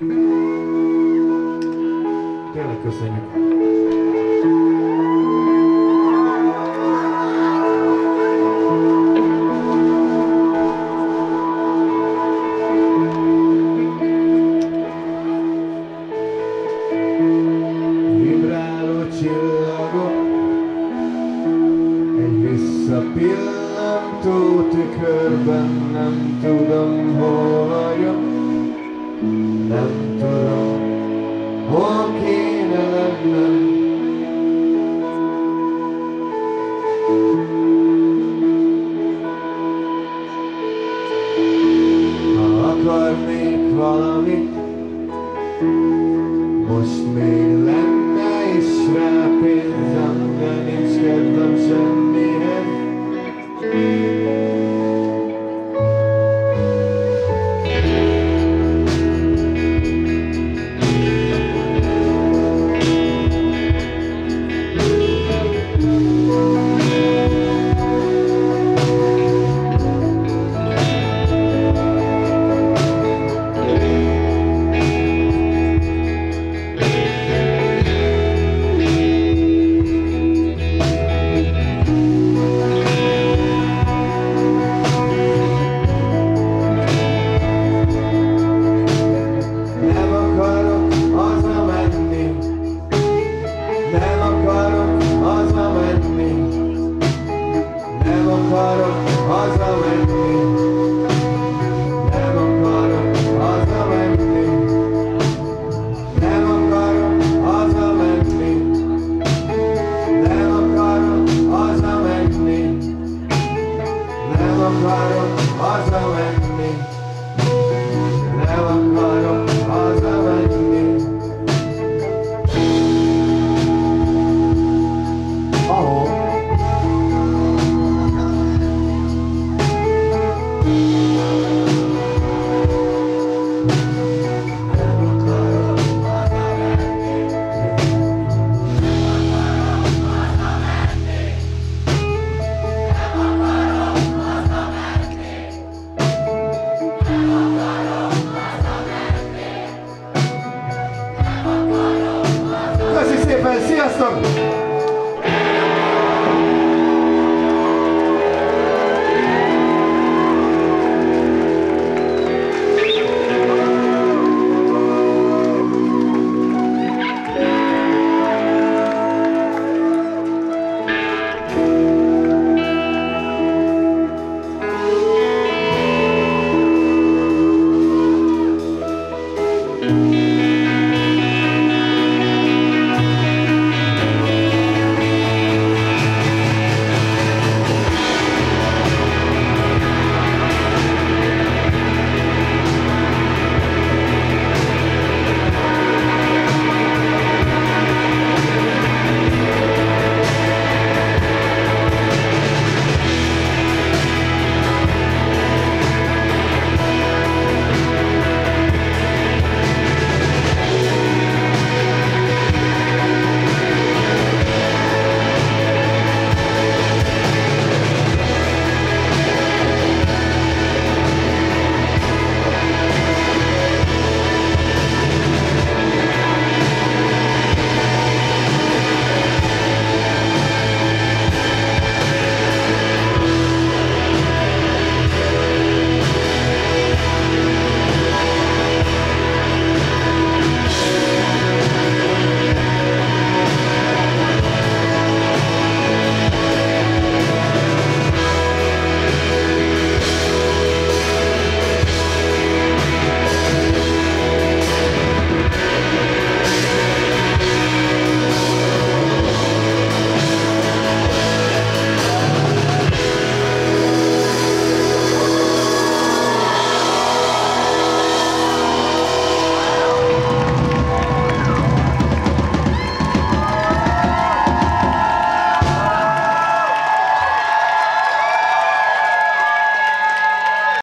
Tényleg köszönjük. Csillagok Egy visszapillantó tükörben Nem tudom hol vagyok Nem tudom hol kéne lennem. Ha akarnék valamit most még lenne nem akarok hazamenni. Nem sziasztok!